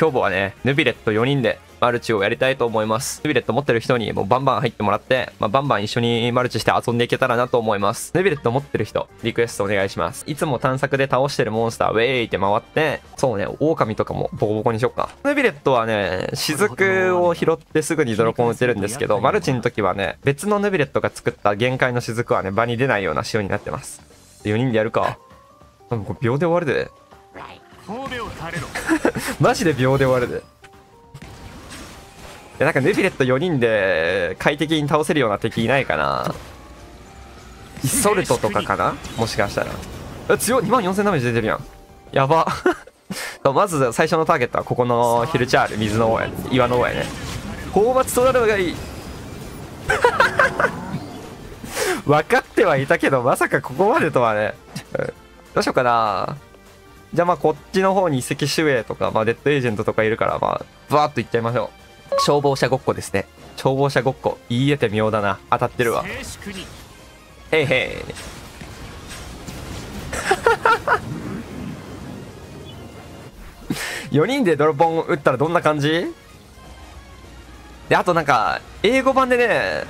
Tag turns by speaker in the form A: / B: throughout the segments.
A: 今日はね、ヌビレット4人でマルチをやりたいと思います。ヌビレット持ってる人にもうバンバン入ってもらって、まあ、バンバン一緒にマルチして遊んでいけたらなと思います。ヌビレット持ってる人、リクエストお願いします。いつも探索で倒してるモンスター、ウェーイって回って、そうね、狼とかもボコボコにしよっか。ヌビレットはね、雫を拾ってすぐにドロコン打てるんですけど、マルチの時はね、別のヌビレットが作った限界の雫はね、場に出ないような仕様になってます。4人でやるか。多分これ秒で終わるで。マジで秒で終わるで。なんかネビレット4人で快適に倒せるような敵いないかなイソルトとかかな？もしかしたら。強い !2 万4000ダメージ出てるやん。やば。まず最初のターゲットはここのヒルチャール、水の王や、岩の王やね。放末取られるのがいい。分かってはいたけど、まさかここまでとはね。どうしようかな。じゃあまあこっちの方に遺跡守衛とか、まあデッドエージェントとかいるから、まあ、バーっといっちゃいましょう。消防車ごっこですね。消防車ごっこ。言い得て妙だな。当たってるわ。へいへい。4人でドロポン打ったらどんな感じ？で、あとなんか、英語版でね、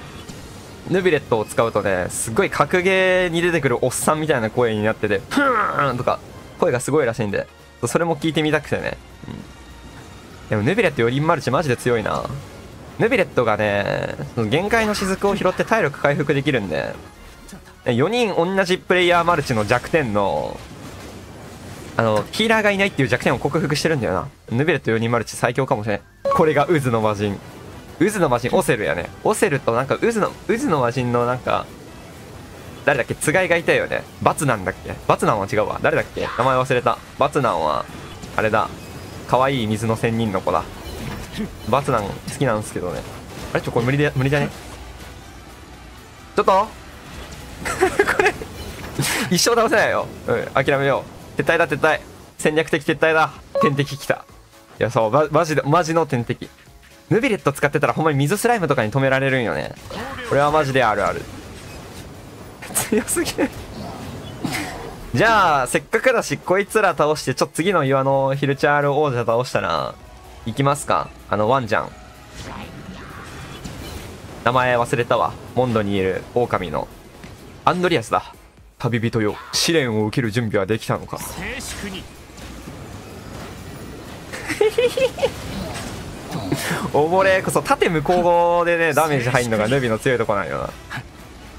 A: ヌビレットを使うとね、すっごい格ゲーに出てくるおっさんみたいな声になってて、ふーんとか、声がすごいらしいんで、それも聞いてみたくてね。うん、でもヌビレットよりマルチマジで強いな。ヌビレットがね、その限界の雫を拾って体力回復できるんで、4人同じプレイヤーマルチの弱点の、あの、ヒーラーがいないっていう弱点を克服してるんだよな。ヌビレット4人マルチ最強かもしれん。これが渦の魔人。渦の魔人、オセルやね。オセルとなんか渦の、渦の魔人のなんか、誰だっけ？つがいがいたよね。バツナンだっけ？バツナンは違うわ。誰だっけ？名前忘れた。バツナンは、あれだ。可愛い水の仙人の子だ。バツナン好きなんですけどね。あれ？ちょ、これ無理で、無理じゃね？ちょっと？これ一生倒せないよ。うん、諦めよう。撤退だ、撤退。戦略的撤退だ。天敵来た。いや、そう、マジで、マジの天敵。ヌビレット使ってたらほんまに水スライムとかに止められるんよね。これはマジであるある。強すぎる。じゃあ、せっかくだし、こいつら倒して、ちょっと次の岩のヒルチャール王者倒したら、行きますかあの、ワンちゃん。名前忘れたわ。モンドにいる狼の。アンドリアスだ。旅人よ。試練を受ける準備はできたのか。
B: 静粛に
A: おもれこそ縦向こうでねダメージ入るのがヌビの強いとこなんよな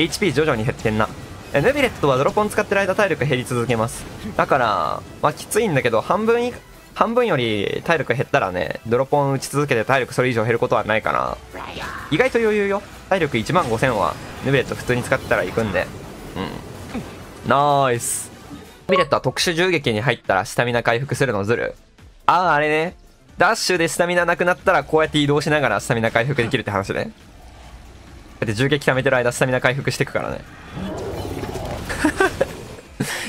A: HP 徐々に減ってんな。えヌビレットはドロポン使ってる間体力減り続けます。だからまあきついんだけど半分い半分より体力減ったらねドロポン打ち続けて体力それ以上減ることはないかな。意外と余裕よ。体力1万5000はヌビレット普通に使ってたらいくんで。うん。ナイス。ヌビレットは特殊銃撃に入ったらスタミナ回復するのずるあああれね。ダッシュでスタミナなくなったらこうやって移動しながらスタミナ回復できるって話ね。だって銃撃溜めてる間スタミナ回復していくからね。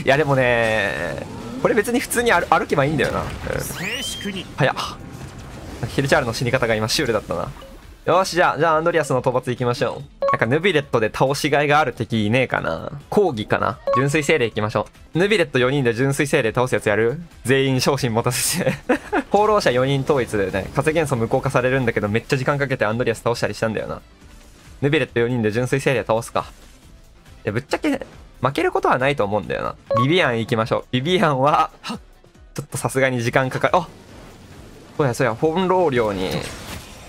A: いやでもねこれ別に普通に歩歩けばいいんだよな。うん。早っ。ヒルチャールの死に方が今シュールだったな。よし、じゃあ、じゃあアンドリアスの討伐行きましょう。なんかヌヴィレットで倒しがいがある敵いねえかな講義かな純粋精霊行きましょう。ヌヴィレット4人で純粋精霊倒すやつやる？全員昇進持たせて。放浪者4人統一でね、風元素無効化されるんだけどめっちゃ時間かけてアンドリアス倒したりしたんだよな。ヌヴィレット4人で純粋精霊倒すか。いや、ぶっちゃけ、負けることはないと思うんだよな。ビビアン行きましょう。ビビアンは、ちょっとさすがに時間かかる。あそうやそうや、本老領に、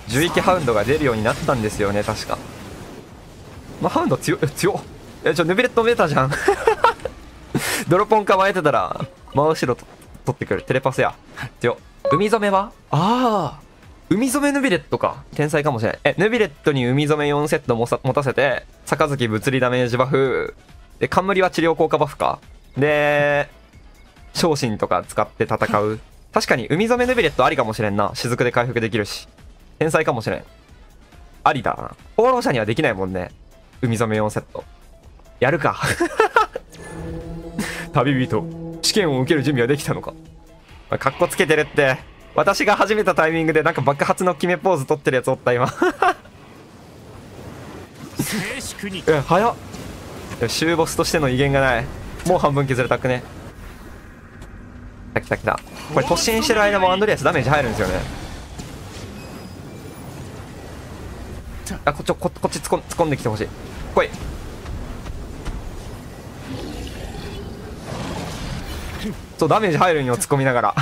A: 樹液ハウンドが出るようになったんですよね、確か。まあ、ハウンド強、強。え、ちょ、ヌビレットメータじゃん。ドロポン構えてたら、真後ろと取ってくる。テレパスや。強。海染めは？ああ。海染めヌビレットか。天才かもしれない。え、ヌビレットに海染め4セットもさ持たせて、杯物理ダメージバフ。で、冠は治療効果バフか。で、昇進とか使って戦う。確かに海染めヌビレットありかもしれんな。雫で回復できるし。天才かもしれん。ありだな。放浪者にはできないもんね。海染め4セット。やるか。旅人。試験を受ける準備はできたのか。かっこつけてるって。私が始めたタイミングでなんか爆発の決めポーズ取ってるやつおった今。
B: 静粛に
A: え、早っ。終ボスとしての威厳がない。もう半分削れたくね。来た来た来たこれ突進してる間もアンドレアスダメージ入るんですよねあこっちここっち突っ込ん突っ込んできてほしい来いそうダメージ入るんよ突っ込みながら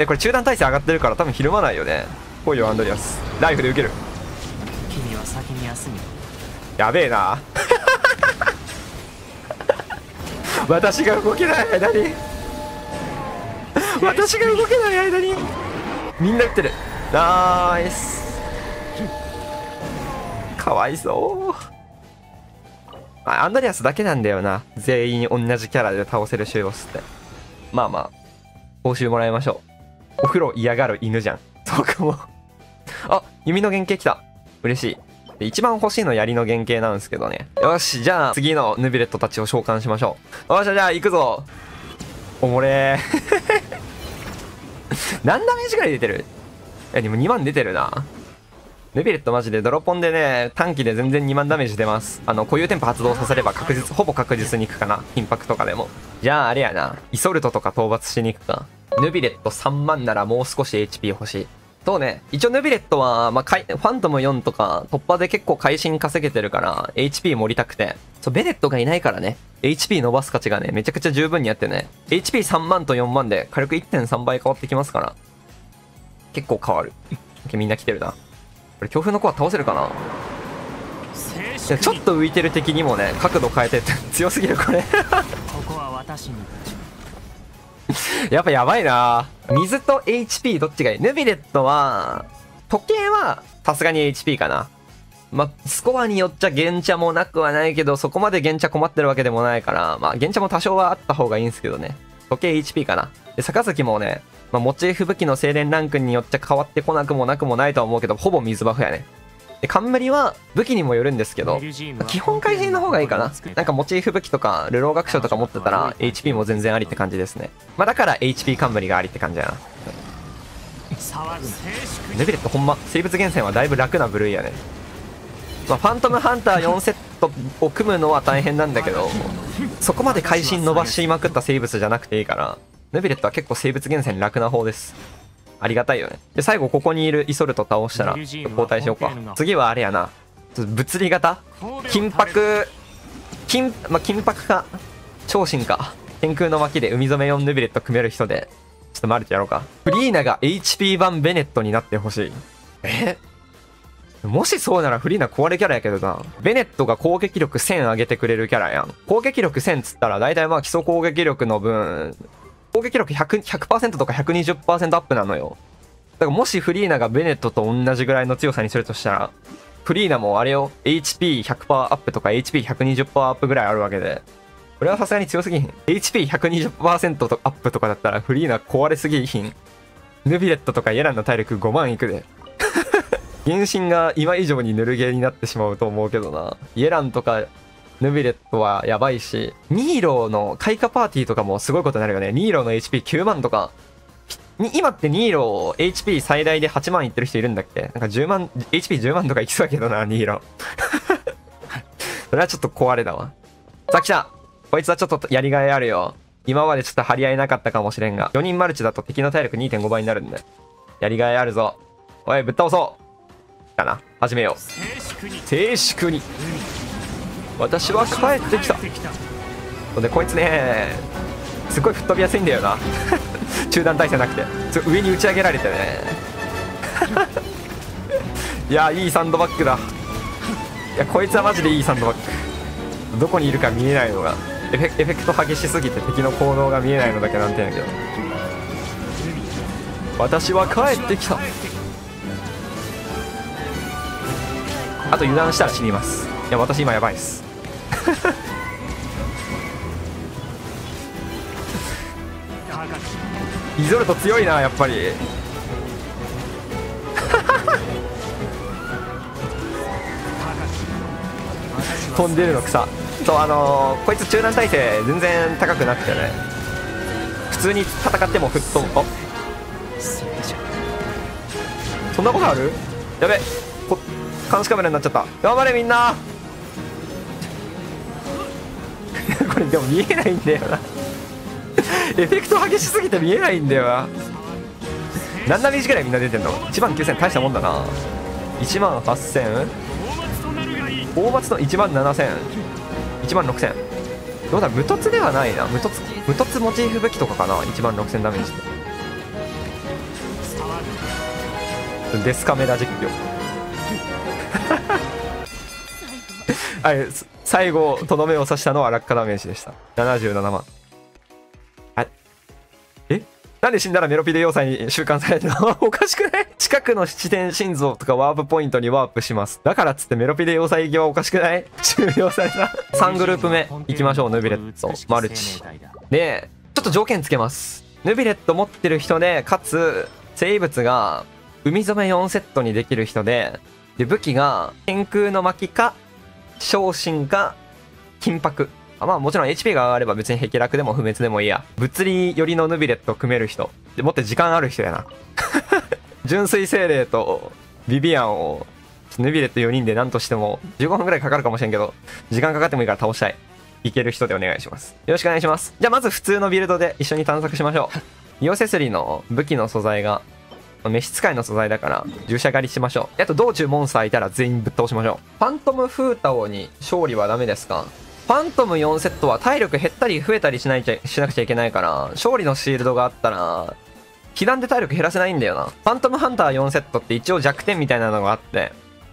A: えこれ中断耐性上がってるから多分ひるまないよね。来いよアンドリアス。ライフで受ける。
B: 君は先に休み。
A: やべえな。私が動けない間に。私が動けない間に。みんな打ってる。ナイス。かわいそう。あアンドリアスだけなんだよな。全員同じキャラで倒せるシューボスって。まあまあ報酬もらいましょうお風呂嫌がる犬じゃん。そうかも。あ弓の原型来た。嬉しい。で一番欲しいの槍の原型なんですけどね。よしじゃあ次のヌビレットたちを召喚しましょう。よっしゃじゃあ行くぞ。おもれ 何ダメージぐらい出てる？いやでも2万出てるな。ヌビレットマジでドロポンでね短期で全然2万ダメージ出ます。あの固有テンポ発動させれば確実ほぼ確実に行くかな。緊迫とかでも。じゃああれやな。イソルトとか討伐しに行くかヌビレット3万ならもう少し HP 欲しいそうね。一応ヌビレットは、まあ、かいファントム4とか突破で結構会心稼げてるから、HP 盛りたくて。そう、ベネットがいないからね。HP 伸ばす価値がね、めちゃくちゃ十分にあってね。HP3 万と4万で軽く1.3倍変わってきますから。結構変わる。みんな来てるな。これ強風の子は倒せるかな？ちょっと浮いてる敵にもね、角度変えてって強すぎるこれ。
B: ここは私に
A: やっぱやばいな水と HP どっちがいい？ヌビレットは、時計はさすがに HP かな。まあ、スコアによっちゃ原茶もなくはないけど、そこまで原茶困ってるわけでもないから、まあ、原茶も多少はあった方がいいんですけどね。時計 HP かな。で、杯もね、まあ、モチーフ武器の精錬ランクによっちゃ変わってこなくもなくもないとは思うけど、ほぼ水バフやね。で、冠は武器にもよるんですけど、基本怪人の方がいいかな。なんかモチーフ武器とか、流浪学賞とか持ってたら、HP も全然ありって感じですね。まあだから HP 冠がありって感じやな。ネビレットほんま、生物厳選はだいぶ楽な部類やね。まあ、ファントムハンター4セットを組むのは大変なんだけど、そこまで会心伸ばしまくった生物じゃなくていいから、ネビレットは結構生物厳選楽な方です。ありがたいよね。で、最後ここにいるイソルト倒したら、交代しようか。次はあれやな。物理型？金箔、金、まあ、金箔か、超進か。天空の巻で海染め4ヌビレット組める人で、ちょっとマルチやろうか。フリーナが HP 版ベネットになってほしい。え？もしそうならフリーナ壊れキャラやけどな。ベネットが攻撃力1000上げてくれるキャラやん。攻撃力1000つったら大体まあ基礎攻撃力の分、攻撃力 100%, 100とか120%アップなのよ。だからもしフリーナがベネットと同じぐらいの強さにするとしたら、フリーナもあれよ、HP100% アップとか HP120% アップぐらいあるわけで。これはさすがに強すぎひん。HP120% アップとかだったらフリーナ壊れすぎひん。ヌビレットとかイエランの体力5万いくで。原神が今以上にぬるゲーになってしまうと思うけどな。イエランとかヌビレットはやばいし、ニーローの開花パーティーとかもすごいことになるよね。ニーローの HP9 万とか。今ってニーロー HP 最大で8万いってる人いるんだっけ？なんか10万、HP10 万とかいきそうやけどな、ニーロー。それはちょっと壊れだわ。さあ来たこいつはちょっとやりがいあるよ。今までちょっと張り合いなかったかもしれんが。4人マルチだと敵の体力2.5倍になるんで。やりがいあるぞ。おい、ぶっ倒そうかな。始めよう。
B: 静粛に。
A: 私は帰ってきた。で、こいつね、すごい吹っ飛びやすいんだよな。中断体制なくて。上に打ち上げられてね。いや、いいサンドバッグだ。いや、こいつはマジでいいサンドバッグ。どこにいるか見えないのが。エフェエフェクト激しすぎて敵の行動が見えないのだけなんてんやけど。私は帰ってきた。あと油断したら死にます。いや、私今やばいです。ゾルト強いなやっぱり。飛んでるの草。そうあのーこいつ中断耐性全然高くなくてね。普通に戦っても吹っ飛ぶあそんなことある？やべ。こ監視カメラになっちゃった。頑張れみんな。こ これでも見えないんだよなエフェクト激しすぎて見えないんだよな。何ダメージぐらいみんな出てんの？1万9000大したもんだな。1万8000大松の1万7000 1万6000どうだ？無凸ではないな。無凸無凸モチーフ武器とかかな？1万6000ダメージデスカメラ実況。はい最後とどめを刺したのは落下ダメージでした。77万。なんで死んだらメロピデ要塞に収監されるの？おかしくない？近くの七点心臓とかワープポイントにワープします。だからっつってメロピデ要塞行きはおかしくない？終了された。3グループ目行きましょう、ヌビレット、マルチ。で、ちょっと条件つけます。ヌビレット持ってる人で、かつ、生物が海染め4セットにできる人で、で、武器が天空の巻か、昇進か、金箔。あまあもちろん HP が上がれば別に壁落でも不滅でもいいや。物理寄りのヌビレットを組める人。で、もって時間ある人やな。純粋精霊とビビアンを、ヌビレット4人で何としても15分くらいかかるかもしれんけど、時間かかってもいいから倒したい。いける人でお願いします。よろしくお願いします。じゃあまず普通のビルドで一緒に探索しましょう。イオセスリの武器の素材が、召使いの素材だから、従者狩りしましょう。あと道中モンスターいたら全員ぶっ倒しましょう。ファントムフータオに勝利はダメですか？ファントム4セットは体力減ったり増えたりしないちゃしなくちゃいけないから、勝利のシールドがあったら、被弾で体力減らせないんだよな。ファントムハンター4セットって一応弱点みたいなのがあって、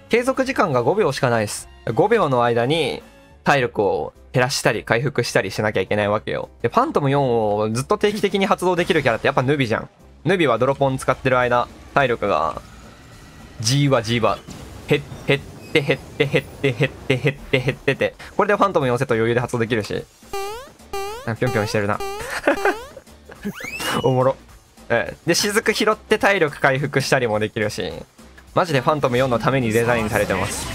A: 継続時間が5秒しかないです。5秒の間に体力を減らしたり回復したりしなきゃいけないわけよ。で、ファントム4をずっと定期的に発動できるキャラってやっぱヌビじゃん。ヌビはドロポン使ってる間、体力が、G は G は、減減って減って減って減って減って減ってて、これでファントム4セット余裕で発動できるし。あぴょんぴょんしてるな。おもろ。ええで、雫拾って体力回復したりもできるし、マジでファントム4のためにデザインされてます。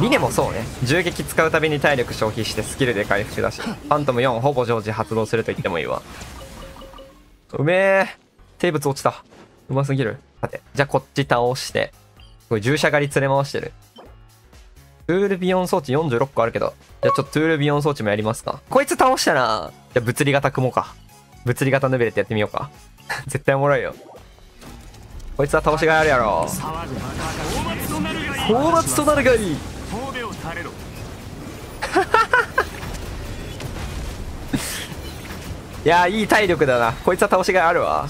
A: リネもそうね。銃撃使うたびに体力消費してスキルで回復だし、ファントム4ほぼ常時発動すると言ってもいいわ。うめえ。生物落ちた。うますぎる。さて、じゃあこっち倒して、これ従者狩り連れ回してる。トゥールビヨン装置46個あるけど、じゃあちょっとトゥールビヨン装置もやりますか。こいつ倒したら、じゃあ物理型組もうか。物理型ヌベレってやってみようか。絶対おもろいよ。こいつは倒しがいあるやろ。討伐となるがいい いやーいい体力だな。こいつは倒しがいあるわ。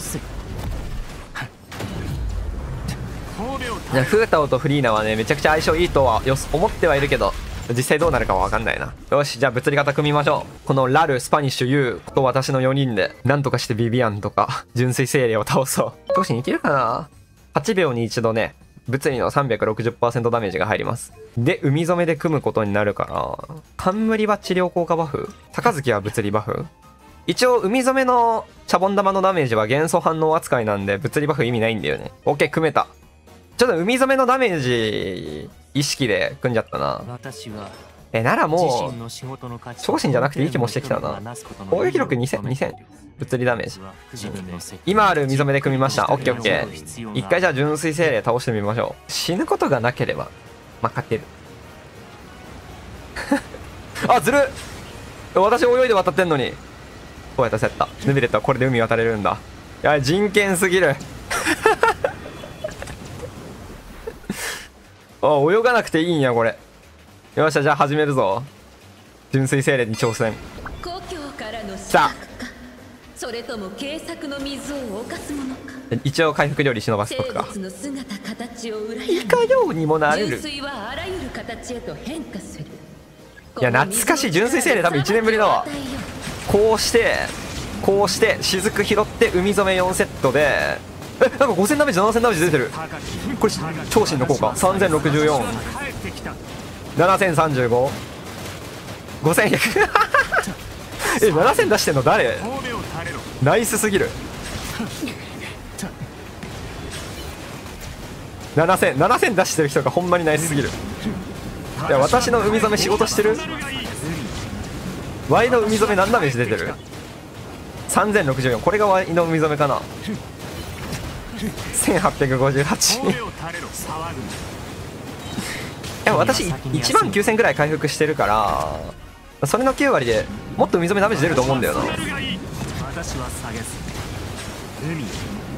A: じゃあフータオとフリーナはね、めちゃくちゃ相性いいとはよ思ってはいるけど、実際どうなるかはわかんないな。よし、じゃあ物理型組みましょう。このラル、スパニッシュ、ユーと私の4人で、なんとかしてビビアンとか、純水精霊を倒そう。どうしにいけるかな ?8 秒に一度ね、物理の360%ダメージが入ります。で、海染めで組むことになるから、冠は治療効果バフ杯は物理バフ一応、海染めのシャボン玉のダメージは元素反応扱いなんで、物理バフ意味ないんだよね。OK、組めた。ちょっと海染めのダメージ意識で組んじゃったな。
B: 私は
A: え、なら
B: 自
A: もう、昇進じゃなくて息もしてきたな攻撃力2000 2000物理ダメージ。今ある海染めで組みました。オッケーオッケー。一回じゃあ純粋精霊倒してみましょう。死ぬことがなければ、まあ、勝てる。あ、ずるっ私泳いで渡ってんのに。こうやったセッタ。ヌビレットはこれで海渡れるんだ。いや、人権すぎる。あ、泳がなくていいんや、これ。よっしゃ、じゃあ始めるぞ。純粋精霊に挑戦。
C: 故郷からの死
A: さあ
C: それとも軽作の水を犯すものか
A: 一応回復料理忍ばせ
C: 生
A: とくか。
C: 物の姿形を裏
A: いかようにもなれる。
C: 純粋はあらゆる形へと変化する
A: いや懐かしい純粋精霊多分一年ぶりだわこうしてこうして雫拾って海染め4セットでえなんか5000ダメージ7000ダメージ出てる。これ超新の効果。30647035 5100 え7000出してんの誰？ナイスすぎる。7000 7000出してる人がほんまにナイスすぎる。いや私の海染め仕事してる？Y の海染め何ダメージ出てる？3064これが Y の海染めかな。1858
B: 神戸を垂れろ騒ぐ
A: でも私1万9000ぐらい回復してるからそれの9割でもっと海染めダメージ出ると思うんだよな。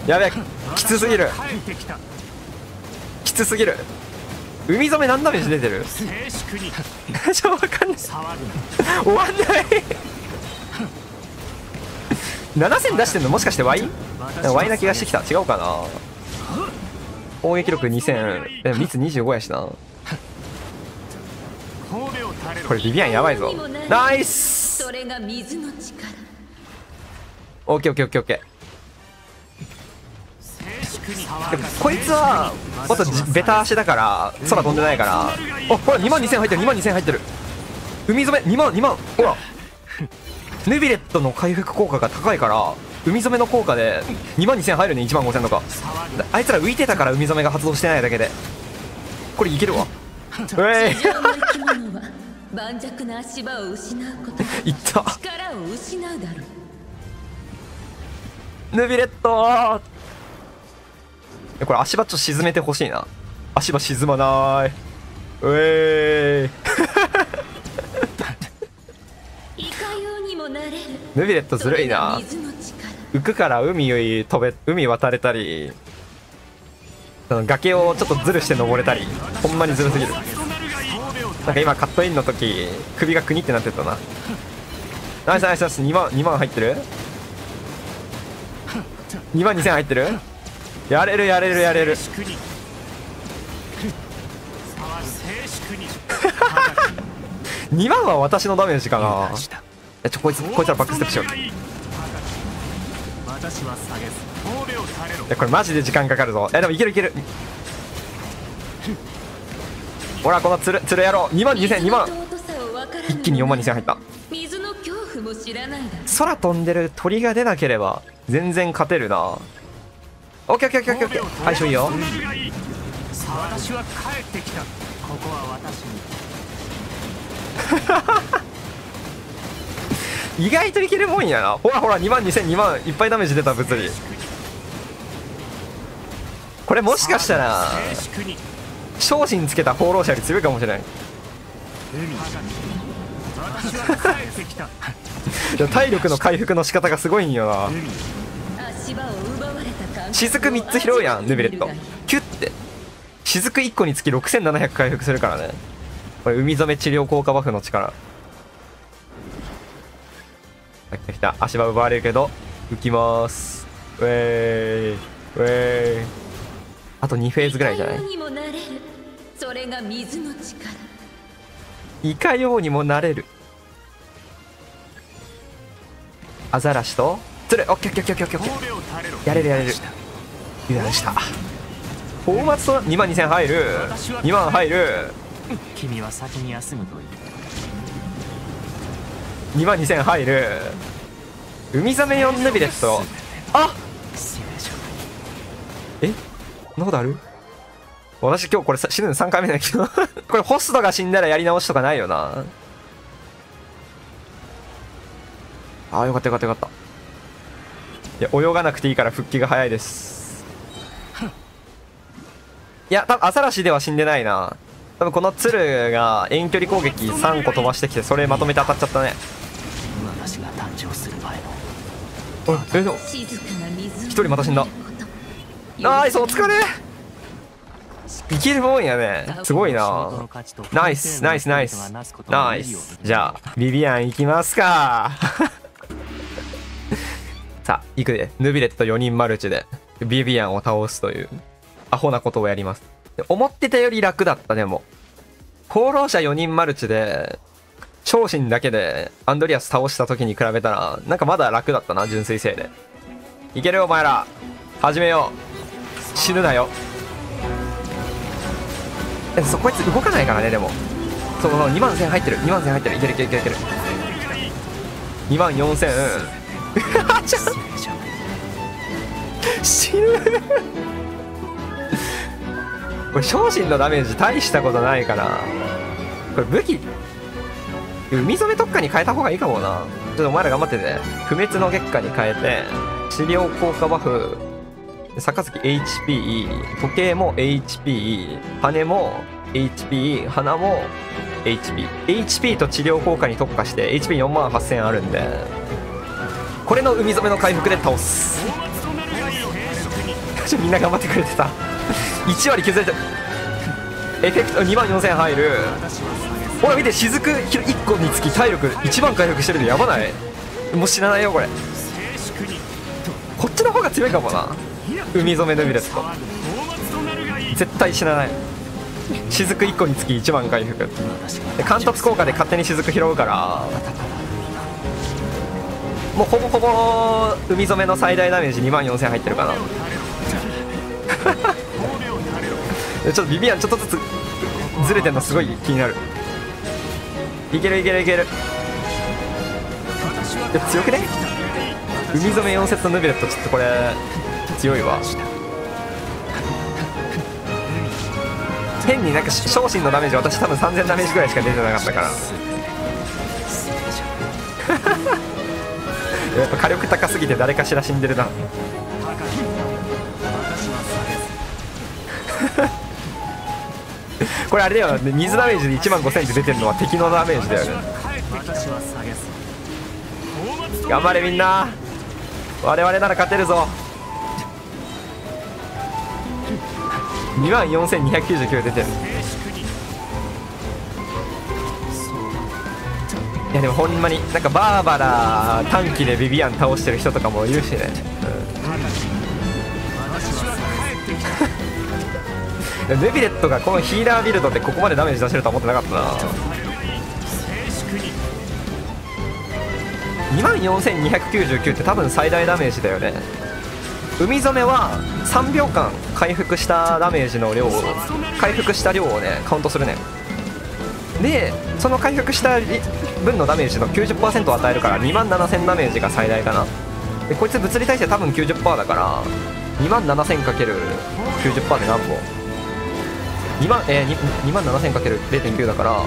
A: やべえきつすぎる。
B: き
A: つすぎる。海染め何ダメージ出てる？ちょわかんない。終わんない7000出してんのもしかして Y? なんか Y な気がしてきた。違うかな？攻撃力2000え密25やしな。これビビアンやばいぞ。ナイス！
C: それが水の力。
A: オッケーオッケーオッケーオッケー。でもこいつはもっとじベタ足だから空飛んでないから。おほら2万2000入ってる2万2000入ってる。海染め2万2万。ほらヌビレットの回復効果が高いから海染めの効果で2万2000入るね1万5000とか。あいつら浮いてたから海染めが発動してないだけで。これいけるわ。うえい。
C: 地上の生き物は盤石な足場を失うこと。で
A: いった。
C: 力を失うだろう。
A: ヌビレット。えこれ足場ちょっと沈めてほしいな。足場沈まない。ウェーヌビレットずるいな。浮くから海飛べ海渡れたり崖をちょっとズルして登れたりほんまにずるすぎる。なんか今カットインの時首がクニってなってたな。ナイスナイスナイス。2万2万入ってる？2万2000入ってる？やれるやれるやれる。
B: 静粛に騒ぐ静粛に
A: 2万は私のダメージかなちょこいつこいつらバックステップしよう。いやこれマジで時間かかるぞ。えでもいけるいける。ほらこのつるつる野郎。2万2000 2万。一気に4万2000入った。空飛んでる鳥が出なければ全然勝てるな。オッケーオッケーオッケーオッケー相性いいよ。
B: 私は帰ってきた。ここは私に
A: 意外といけるもんやな。ほらほら2万2000 2万いっぱいダメージ出た物理。これもしかしたら
B: 静粛に
A: 精進つけた放浪者より強いかもしれない体力の回復の仕方がすごいんよな。雫3つ拾うやんヌビレット。キュッて。雫1個につき6700回復するからね。これ海染め治療効果バフの力。あ来た来た足場奪われるけど浮きます。ウェーイ。ウェーイ。あと2フェーズぐらいじゃない？
C: かようにもなれるそれが水の力。
A: いかようにもなれる。アザラシと？つるオッケーオッケーオッケーオッケーオッケー。やれるやれる。油断した。フォーマット2万2000入る。2万入る。
B: 君は先に休むといい
A: 2万2000入る。海ザメ4ヌビレットあ
B: 失礼し
A: え？そんなことある？私今日これ死ぬの3回目だけど。これホストが死んだらやり直しとかないよな。あーよかったよかったよかった。いや泳がなくていいから復帰が早いです。いや多分アザラシでは死んでないな。多分この鶴が遠距離攻撃3個飛ばしてきてそれまとめて当たっちゃったね。えでも
C: 静かな水
A: 一人また死んだ。ナイスお疲れ。いけるもんやね。すごいな。ナイスナイスナイス。ナイス。じゃあビビアン行きますか。さあ行くで。ヌビレット4人マルチで。ビビアンを倒すというアホなことをやります。思ってたより楽だったでも。放浪者4人マルチで昇進だけでアンドリアス倒した時に比べたらなんかまだ楽だったな純水精霊で。いけるお前ら。始めよう。死ぬなよ。えそこいつ動かないからねでも。そう2万1000入ってる。2万1000入ってる。いけるいけるいけるいける。2万4000ちょ死ぬ。これ昇進のダメージ大したことないから。これ武器海染め特化に変えた方がいいかもな。ちょっとお前ら頑張ってて。不滅の月下に変えて治療効果バフ杯 HP 時計も HP 羽も HP 鼻も HP HP と治療効果に特化して HP4 万8000あるんで。これの海染めの回復で倒す。みんな頑張ってくれてた。1割削れてエフェクト2万4000入る。ほら見て雫1個につき体力1番回復してるのやばない？もう死なないよこれ。こっちの方が強いかもな。海染めのビレット絶対死なない。雫1個につき1番回復。で監督効果で勝手に雫拾うから。もうほぼほぼ海染めの最大ダメージ2万4000入ってるかな。ちょっとビビアンちょっとずつずれてんのすごい気になる。いけるいけるいける。や強くね？海染め4セットヌビレットちょっとこれ強いわ。変になんか昇進のダメージ私多分3000ダメージぐらいしか出てなかったから。やっぱ火力高すぎて誰かしら死んでるな。これあれだよ。水ダメージで1万5000って出てるのは敵のダメージだよね。頑張れみんな。我々なら勝てるぞ。2万4299出てる。いやでもほんまになんかバーバラ短期でビビアン倒してる人とかもいるしね、うん、ネビレットがこのヒーラービルドでここまでダメージ出せるとは思ってなかったな。2万4299って多分最大ダメージだよね。海染めは3秒間回復したダメージの量を回復した量をねカウントするね。でその回復した分のダメージの90%を与えるから2万7000ダメージが最大かな。でこいつ物理耐性多分90%だから2万 7000×90% で何本2万えー、2, 2万 7000×0.9 だから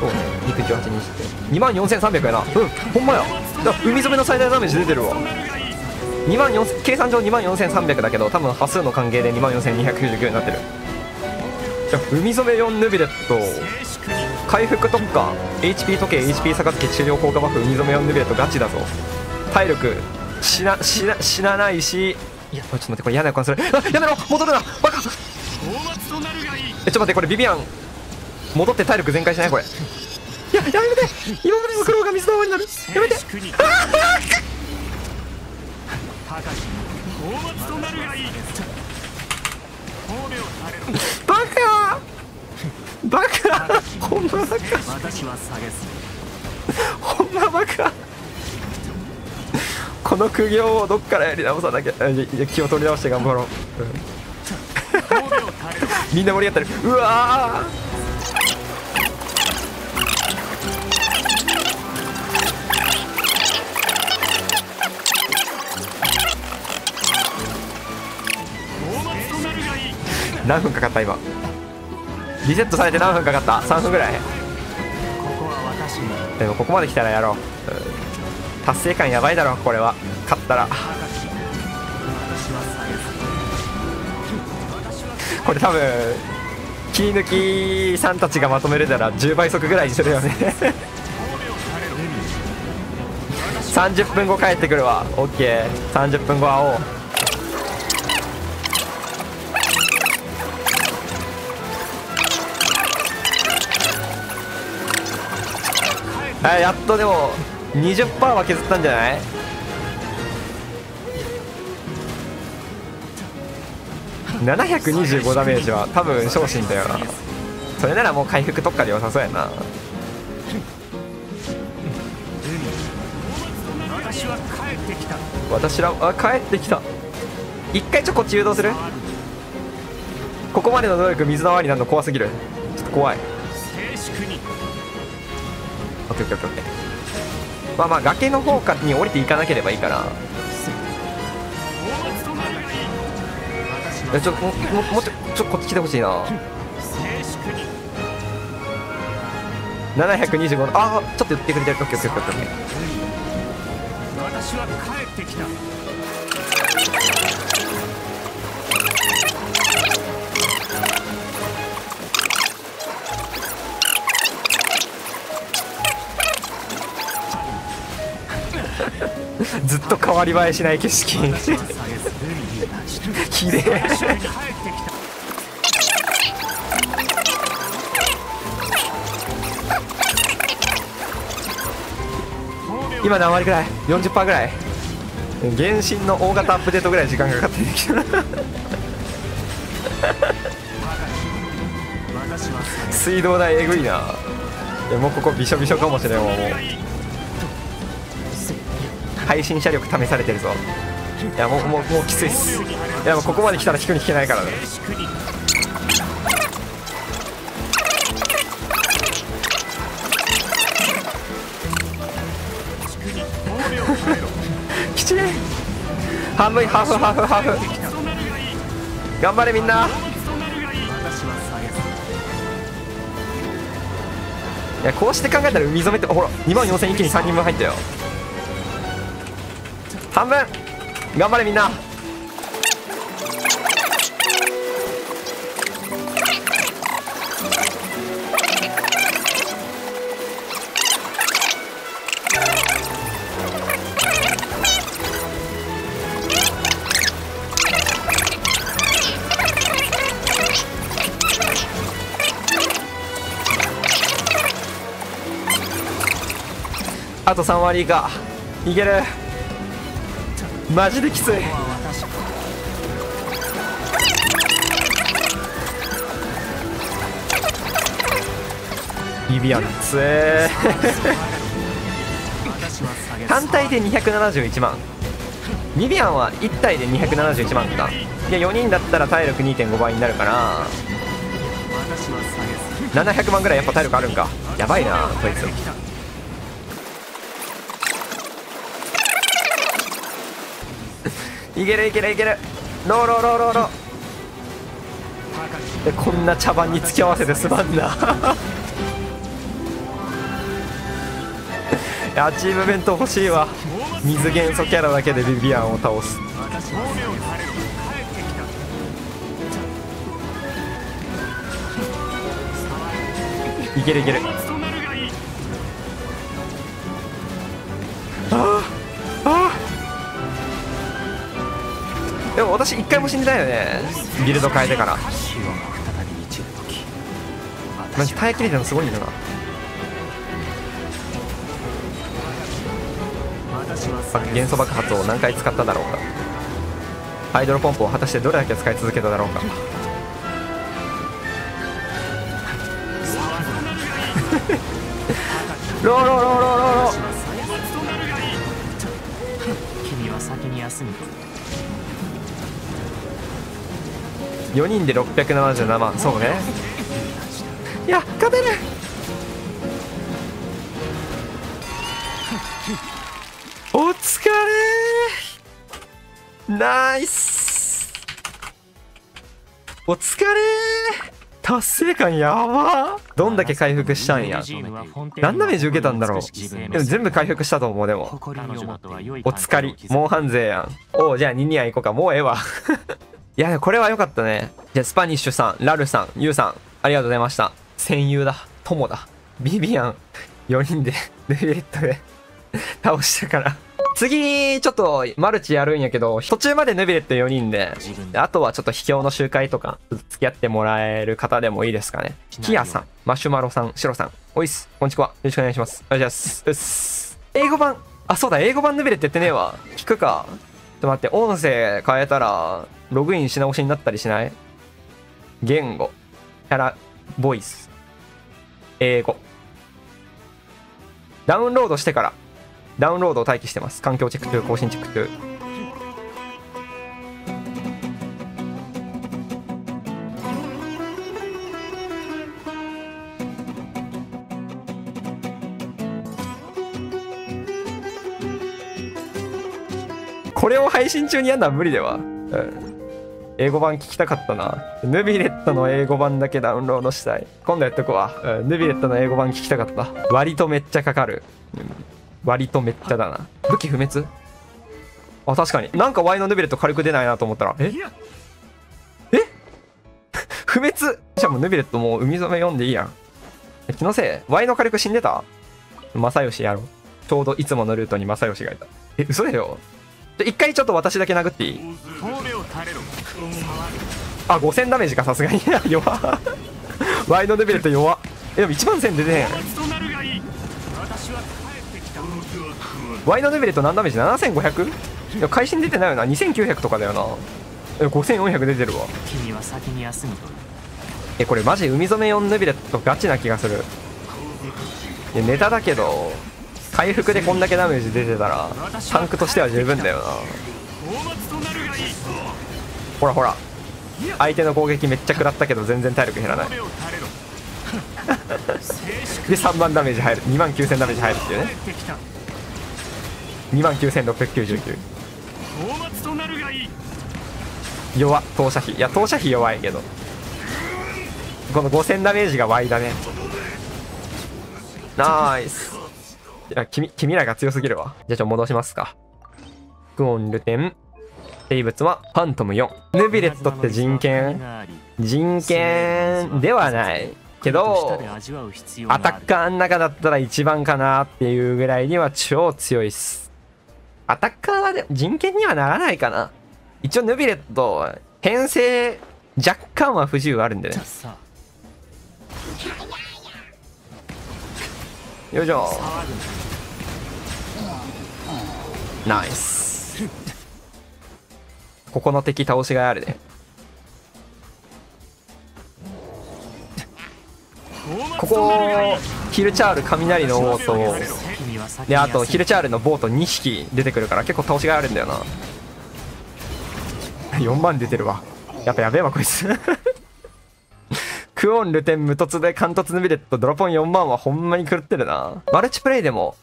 A: そうね。肉18にして。2万4300やな。うんほんまや。だ海染めの最大ダメージ出てるわ。2万4計算上2万4300だけど多分端数の関係で2万4299になってる。じゃ海染め4ヌビレット。回復特化。HP 時計 HP 逆付け治療効果バフ海染め4ヌビレットガチだぞ。体力。死な死な死なないし。いやちょっと待ってこれ嫌な予感するあやめろ戻るなバカ。えちょっと待ってこれビビアン。戻って体力全開しないこれ。いややめて。今までの苦労が水の泡になる。やめて。あバカ。バカ。ほんまバカ。
B: 私は下げす
A: ほんまバカこの苦行をどっからやり直さなきゃ 気を取り直して頑張ろう、みんな盛り上がってる。うわ何分かかった今？リセットされて何分かかった？3分ぐらい。でもここまで来たらやろう、達成感やばいだろこれは。勝ったら。これ多分切り抜きさんたちがまとめるなら10倍速ぐらいにするよね。30分後帰ってくるわ。OK30 分後会おう。はいやっとでも20%は削ったんじゃない？725ダメージは多分昇進だよな。それならもう回復特化で良さそうやな。
B: 私は帰ってきた。
A: 私らあ帰ってきた。一回ちょっとこっち誘導する？ここまでの能力水の泡になるの怖すぎる。ちょっと怖い。オッケーオッケーオッケーまあまあ崖の方かに降りていかなければいいから。ちょもももちょちょこっち来てほしいな。725のああちょっと言ってくれてる。オッケーオッケーオッケーオッケー
B: 私は帰ってきた
A: と変わり映えしない景色。
B: きた
A: 今何割ぐらい？40%ぐらい？原神の大型アップデートぐらい時間かかってきた水道代えぐいな。いやもうここびしょびしょかもしれんわもう配信車力試されてるぞ。いやもうもうもうきついっす。いやもうここまで来たら引くに引けないからね。きちい。半分ハーフハーフハーフ頑張れみんな。
B: 務めるがいい私は下げず
A: いやこうして考えたら海染めってほら2万4000一気に3人分入ったよ。半分。頑張れみんな。あと3割以下。いける。マジできつい。ビビアンつえ単体で271万ビビアンは1体で271万か。いや4人だったら体力2.5倍になるから。
B: 私は下げず
A: 700万ぐらいやっぱ体力あるんか。やばいなこいついけるいけるいける。ローローローローローでこんな茶番に付き合わせてすまんな。いやアチーブメント欲しいわ。水元素キャラだけでビビアンを倒す。いけるいける。でも私一回も死んでないよね。ビルド変えてから。マジ耐えきれてるのすごいんだな元素爆発を何回使っただろうか。ハイドロポンプを果たしてどれだけ使い続けただろうか。ローローローローローロー。
B: 君は先に休み。
A: 4人で677万。そうね。いや勝てるお疲れ。ナイス。お疲れ。達成感やば。どんだけ回復したんや。何ダメージ受けたんだろう。でも全部回復したと思うでも。おつかりモンハン勢やん。おうじゃあニニア行こうか。もうええわ。いやこれは良かったね。じゃあスパニッシュさんラルさんユウさんありがとうございました。戦友だ。友だ。ビビアン。4人で ヌビレットで。倒したから。次ちょっとマルチやるんやけど途中までヌビレット4人で。で。あとはちょっと秘境の集会とか付き合ってもらえる方でもいいですかね。キヤさんマシュマロさんシロさん。おいっす。こんにちは。よろしくお願いします。お願いします。うっす。英語版。あそうだ。英語版ヌビレットやってねえわ。聞くかと待って音声変えたらログインし直しになったりしない？言語。キャラボイス。英語。ダウンロードしてからダウンロードを待機してます。環境チェック中更新チェック中これを配信中にやるのは無理では、うん、英語版聞きたかったな。ヌビレットの英語版だけダウンロードしたい。今度やっとくわ、うん、ヌビレットの英語版聞きたかった。割とめっちゃかかる、うん。割とめっちゃだな。武器不滅？あ確かに。なんか Y のヌビレット軽く出ないなと思ったら。え？え？不滅？じゃあもうヌビレットもう海染め読んでいいやん。気のせい？Y の火力死んでた？正義やろ。うちょうどいつものルートに正義がいた。え嘘だよ。一回ちょっと私だけ殴っていい？あ5000ダメージかさすがに。弱っ。ワイドデビレット弱っ。えでも1万1000出てね
B: 松となるがいい私は帰ってきた
A: ワイドデビレット何ダメージ？7500? いや会心出てないよな。2900とかだよな。え5400出てるわ。
B: 君は先に休みとる。
A: えこれマジ海染め4ヌビレットガチな気がする。いやネタだけど回復でこんだけダメージ出てたらタンクとしては十分だよな。ほらほら。相手の攻撃めっちゃ食らったけど全然体力減らない。で3万ダメージ入る。2万9000ダメージ入るっていうね。2万9699弱投射費。いや投射費弱いけど。この5000ダメージが Y だね。ナイス。いや君君らが強すぎるわ。じゃあちょっと戻しますか。クオンルテン。生物はファントム4ヌビレットって人権。人権ではない。けどアタッカーの中だったら一番かなっていうぐらいには超強いっす。アタッカーはで人権にはならないかな。一応ヌビレット編成若干は不自由あるんでね。よいしょ。ナイスここの敵倒しがいあるねここヒルチャール雷の王とであとヒルチャールのボート2匹出てくるから結構倒しがいあるん。だよな4万出てるわやっぱやべえわこいつクオンルテン無突で貫突ヌビレットドラポン4万はほんまに狂ってるな。マルチプレイでも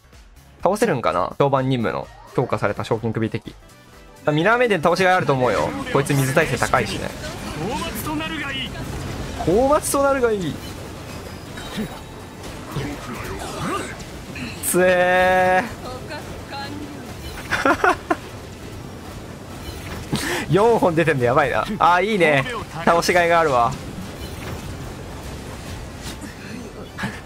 A: 倒せるんかな？評判任務の強化された賞金首敵ミラーメイデン倒しがいあると思うよ。こいつ水耐性高いしね。
B: 大松となるがいい。
A: 高松となるがいい。つえー。4本出てんのやばいな。あーいいね。倒しがいがあるわ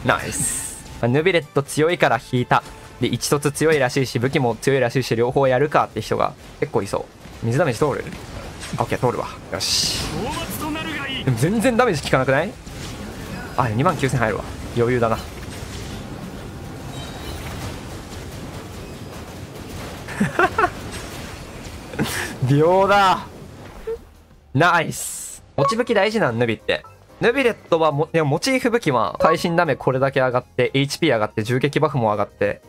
A: ナイスまあヌビレット強いから引いた。で一突強いらしいし武器も強いらしいし両方やるかって人が結構いそう。水ダメージ通る？オッケー通るわ。よし。でも全然ダメージ効かなくない？あ2万9000入るわ。余裕だな。秒だ。ナイス。持ち武器大事なんヌビって。ヌビレットはもいやモチーフ武器は会心ダメこれだけ上がって HP 上がって銃撃バフも上がって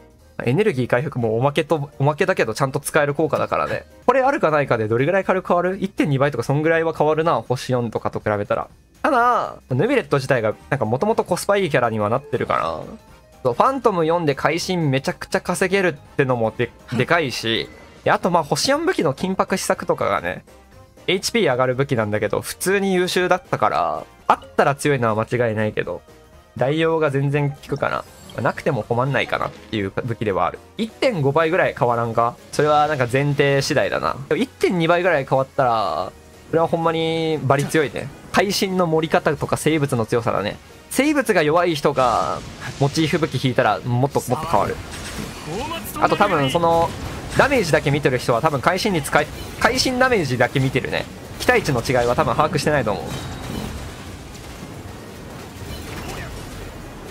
A: エネルギー回復もおまけとおまけだけどちゃんと使える効果だからね。これあるかないかでどれぐらい軽く変わる ?1.2 倍とかそんぐらいは変わるな。星4とかと比べたら。ただヌビレット自体がなんかもともとコスパいいキャラにはなってるから。ファントム4で会心めちゃくちゃ稼げるってのもででかいし。あとまあ星4武器の緊迫施策とかがね HP 上がる武器なんだけど普通に優秀だったから。あったら強いのは間違いないけど代用が全然効くかな。なくても困んないかなっていう武器ではある。1.5倍ぐらい変わらんか？それはなんか前提次第だな。1.2倍ぐらい変わったらそれはほんまにバリ強いね。会心の盛り方とか生物の強さだね。生物が弱い人がモチーフ武器引いたらもっともっと変わる。あと多分そのダメージだけ見てる人は多分会心に使い会心ダメージだけ見てるね。期待値の違いは多分把握してないと思う。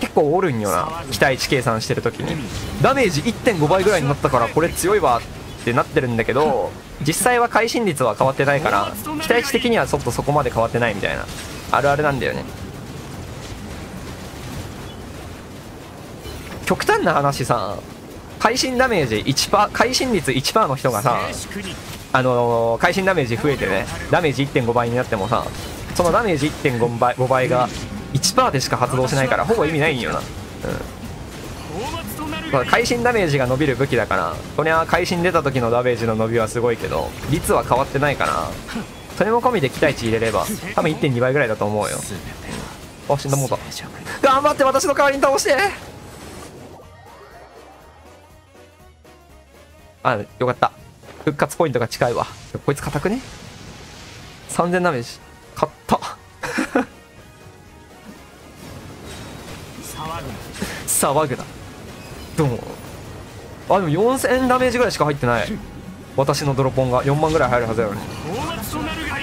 A: 結構おるんよな。期待値計算してる時に。ダメージ1.5倍ぐらいになったからこれ強いわってなってるんだけど実際は会心率は変わってないから期待値的にはちょっとそこまで変わってないみたいなあるあるなんだよね。極端な話さ会心ダメージ1%会心率1%の人がさあのー、会心ダメージ増えてねダメージ1.5倍になってもさそのダメージ1.5倍 ,5 倍が1%でしか発動しないから ほぼ意味ないんよな、うん、
B: がいい
A: 会心ダメージが伸びる武器だからそりゃ会心出た時のダメージの伸びはすごいけど率は変わってないからそれも込みで期待値入れれば多分1.2倍ぐらいだと思うよ。あ死んだもうだ頑張って私の代わりに倒して。あよかった。復活ポイントが近いわ。こいつ硬くね？3000ダメージ。勝った
B: 騒ぐ
A: などうも。あでも4000ダメージぐらいしか入ってない。私のドロポンが4万ぐらい入るはずなのに。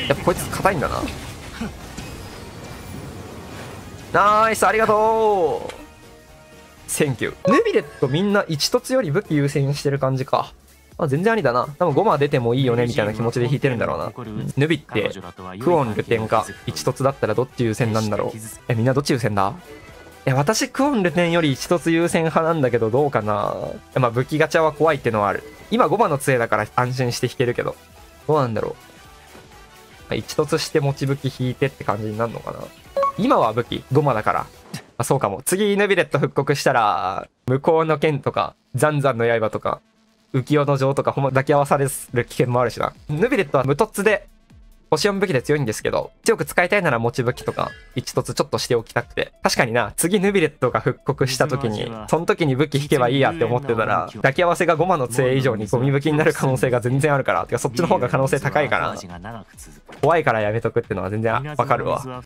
A: やっぱこいつ硬いんだな。ナイスありがとう。 Thank you ヌビレットみんな1凸より武器優先してる感じか。あ全然ありだな。多分5マ出てもいいよねみたいな気持ちで引いてるんだろうな。ヌビってクオンルテンか1凸だったらどっち優先なんだろう。えみんなどっち優先だ？え私クオンルテンより1凸優先派なんだけどどうかな。まあ武器ガチャは怖いってのはある。今5マの杖だから安心して引けるけど。どうなんだろう。一突して持ち武器引いてって感じになるのかな。今は武器5マだから。あそうかも。次ヌビレット復刻したら向こうの剣とかザンザンの刃とか浮世の城とかほんま抱き合わされる危険もあるしな。ヌビレットは無突で星4武器で強いんですけど強く使いたいなら持ち武器とか一突ちょっとしておきたくて。確かにな次ヌビレットが復刻した時にその時に武器引けばいいやって思ってたら抱き合わせが5マの杖以上にゴミ武器になる可能性が全然あるからてかそっちの方が可能性高いから。怖いからやめとくってのは全然わかるわ